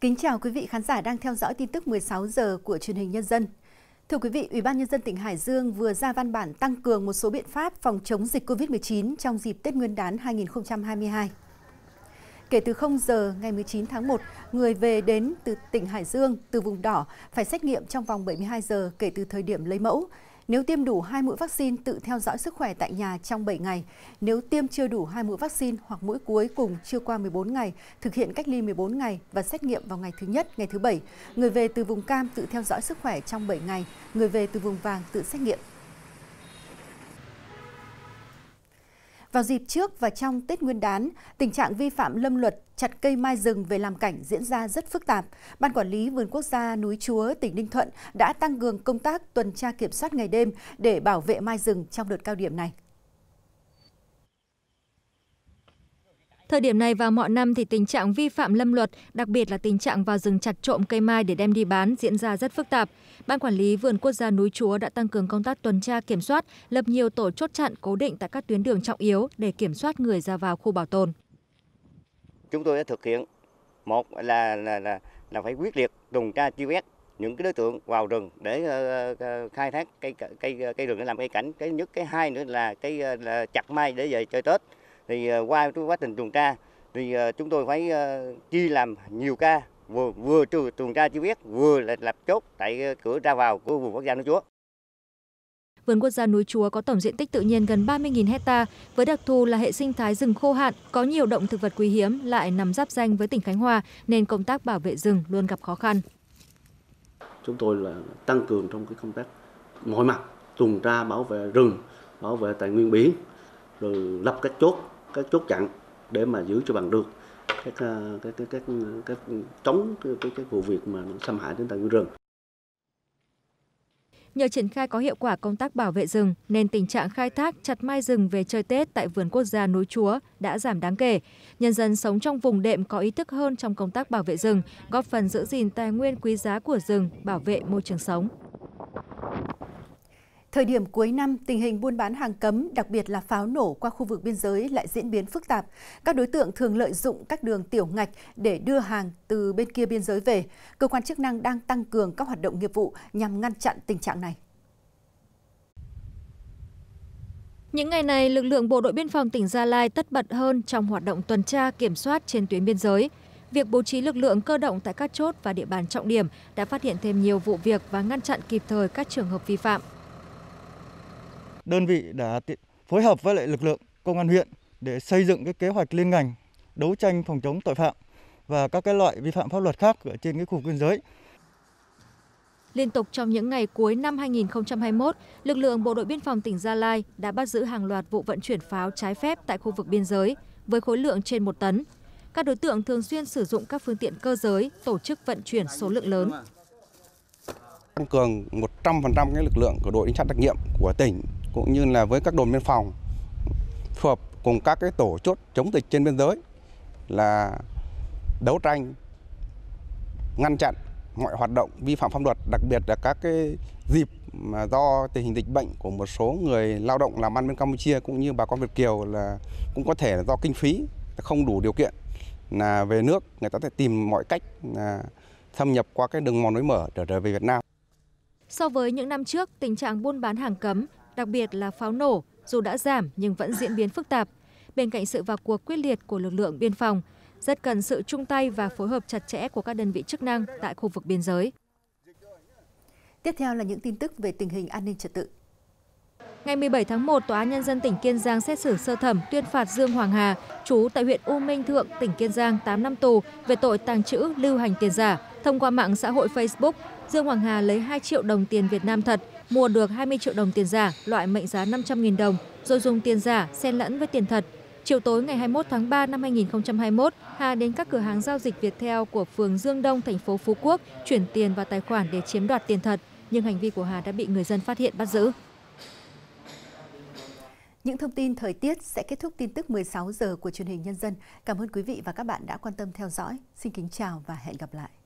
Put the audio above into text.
Kính chào quý vị khán giả đang theo dõi tin tức 16 giờ của truyền hình nhân dân. Thưa quý vị, Ủy ban nhân dân tỉnh Hải Dương vừa ra văn bản tăng cường một số biện pháp phòng chống dịch COVID-19 trong dịp Tết Nguyên đán 2022. Kể từ 0 giờ ngày 19 tháng 1, người về đến từ tỉnh Hải Dương từ vùng đỏ phải xét nghiệm trong vòng 72 giờ kể từ thời điểm lấy mẫu. Nếu tiêm đủ 2 mũi vaccine tự theo dõi sức khỏe tại nhà trong 7 ngày. Nếu tiêm chưa đủ 2 mũi vaccine hoặc mũi cuối cùng chưa qua 14 ngày, thực hiện cách ly 14 ngày và xét nghiệm vào ngày thứ nhất, ngày thứ bảy. Người về từ vùng cam tự theo dõi sức khỏe trong 7 ngày. Người về từ vùng vàng tự xét nghiệm. Vào dịp trước và trong Tết Nguyên đán, tình trạng vi phạm lâm luật chặt cây mai rừng về làm cảnh diễn ra rất phức tạp. Ban quản lý vườn quốc gia núi Chúa, tỉnh Ninh Thuận đã tăng cường công tác tuần tra kiểm soát ngày đêm để bảo vệ mai rừng trong đợt cao điểm này. Thời điểm này vào mọi năm thì tình trạng vi phạm lâm luật, đặc biệt là tình trạng vào rừng chặt trộm cây mai để đem đi bán diễn ra rất phức tạp. Ban quản lý vườn quốc gia núi Chúa đã tăng cường công tác tuần tra kiểm soát, lập nhiều tổ chốt chặn cố định tại các tuyến đường trọng yếu để kiểm soát người ra vào khu bảo tồn. Chúng tôi đã thực hiện một là là là, là phải quyết liệt tuần tra truy quét những cái đối tượng vào rừng để ờ, ờ, khai thác cây cây cây rừng để làm cây cảnh. Cái nhất cái hai nữa là cái ờ, là chặt mai để về chơi Tết thì uh, qua quá trình tuần tra thì uh, chúng tôi phải uh, chia làm nhiều ca vừa vừa tuần tra truy quét vừa là lập chốt tại cửa ra vào của vườn quốc gia núi Chúa. Vườn quốc gia núi Chúa có tổng diện tích tự nhiên gần 30.000 hecta với đặc thù là hệ sinh thái rừng khô hạn, có nhiều động thực vật quý hiếm lại nằm giáp danh với tỉnh Khánh Hòa nên công tác bảo vệ rừng luôn gặp khó khăn. Chúng tôi là tăng cường trong cái công tác mọi mặt tuần tra bảo vệ rừng, bảo vệ tài nguyên biển, rồi lập các chốt, các chốt chặn để mà giữ cho bằng được các các các các, các chống cái, cái, cái vụ việc mà xâm hại đến tài nguyên rừng. Nhờ triển khai có hiệu quả công tác bảo vệ rừng nên tình trạng khai thác chặt mai rừng về chơi Tết tại vườn quốc gia núi Chúa đã giảm đáng kể. Nhân dân sống trong vùng đệm có ý thức hơn trong công tác bảo vệ rừng, góp phần giữ gìn tài nguyên quý giá của rừng, bảo vệ môi trường sống. Thời điểm cuối năm, tình hình buôn bán hàng cấm, đặc biệt là pháo nổ qua khu vực biên giới lại diễn biến phức tạp. Các đối tượng thường lợi dụng các đường tiểu ngạch để đưa hàng từ bên kia biên giới về. Cơ quan chức năng đang tăng cường các hoạt động nghiệp vụ nhằm ngăn chặn tình trạng này. Những ngày này, lực lượng Bộ đội Biên phòng tỉnh Gia Lai tất bật hơn trong hoạt động tuần tra kiểm soát trên tuyến biên giới. Việc bố trí lực lượng cơ động tại các chốt và địa bàn trọng điểm đã phát hiện thêm nhiều vụ việc và ngăn chặn kịp thời các trường hợp vi phạm đơn vị đã phối hợp với lại lực lượng công an huyện để xây dựng cái kế hoạch liên ngành đấu tranh phòng chống tội phạm và các cái loại vi phạm pháp luật khác ở trên cái khu biên giới. Liên tục trong những ngày cuối năm 2021, lực lượng Bộ đội Biên phòng tỉnh Gia Lai đã bắt giữ hàng loạt vụ vận chuyển pháo trái phép tại khu vực biên giới với khối lượng trên một tấn. Các đối tượng thường xuyên sử dụng các phương tiện cơ giới tổ chức vận chuyển số lượng lớn. Tăng cường 100% cái lực lượng của đội trinh sát đặc nhiệm của tỉnh cũng như là với các đồn biên phòng phù hợp cùng các cái tổ chốt chống dịch trên biên giới là đấu tranh ngăn chặn mọi hoạt động vi phạm pháp luật, đặc biệt là các cái dịp mà do tình hình dịch bệnh của một số người lao động làm ăn bên Campuchia cũng như bà con Việt kiều là cũng có thể là do kinh phí không đủ điều kiện là về nước người ta sẽ tìm mọi cách là thâm nhập qua cái đường mòn lối mở trở về Việt Nam. So với những năm trước, tình trạng buôn bán hàng cấm đặc biệt là pháo nổ, dù đã giảm nhưng vẫn diễn biến phức tạp. Bên cạnh sự vào cuộc quyết liệt của lực lượng biên phòng, rất cần sự chung tay và phối hợp chặt chẽ của các đơn vị chức năng tại khu vực biên giới. Tiếp theo là những tin tức về tình hình an ninh trật tự. Ngày 17 tháng 1, Tòa án Nhân dân tỉnh Kiên Giang xét xử sơ thẩm tuyên phạt Dương Hoàng Hà, chú tại huyện U Minh Thượng, tỉnh Kiên Giang 8 năm tù về tội tàng trữ lưu hành tiền giả. Thông qua mạng xã hội Facebook, Dương Hoàng Hà lấy 2 triệu đồng tiền Việt Nam thật mua được 20 triệu đồng tiền giả loại mệnh giá 500.000 đồng rồi dùng tiền giả xen lẫn với tiền thật. Chiều tối ngày 21 tháng 3 năm 2021, Hà đến các cửa hàng giao dịch Viettel của phường Dương Đông, thành phố Phú Quốc chuyển tiền vào tài khoản để chiếm đoạt tiền thật, nhưng hành vi của Hà đã bị người dân phát hiện bắt giữ. Những thông tin thời tiết sẽ kết thúc tin tức 16 giờ của truyền hình nhân dân. Cảm ơn quý vị và các bạn đã quan tâm theo dõi. Xin kính chào và hẹn gặp lại.